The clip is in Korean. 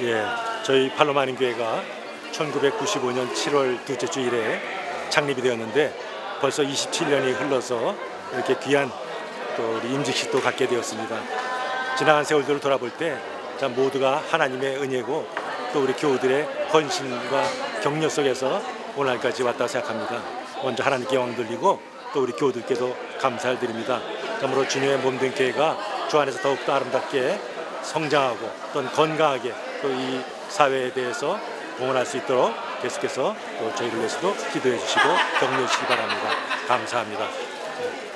예, 저희 팔로마닌 교회가 1995년 7월 둘째 주 일에 창립이 되었는데 벌써 27년이 흘러서 이렇게 귀한 또 우리 임직식도 갖게 되었습니다. 지나간 세월들을 돌아볼 때 참 모두가 하나님의 은혜고 또 우리 교우들의 헌신과 격려 속에서 오늘까지 왔다 생각합니다. 먼저 하나님께 영광 돌리고 또 우리 교우들께도 감사를 드립니다. 그러므로 주님의 몸된 교회가 주 안에서 더욱더 아름답게 성장하고 또는 건강하게 또 이 사회에 대해서 공헌할 수 있도록 계속해서 또 저희를 위해서도 기도해 주시고 격려해 주시기 바랍니다. 감사합니다.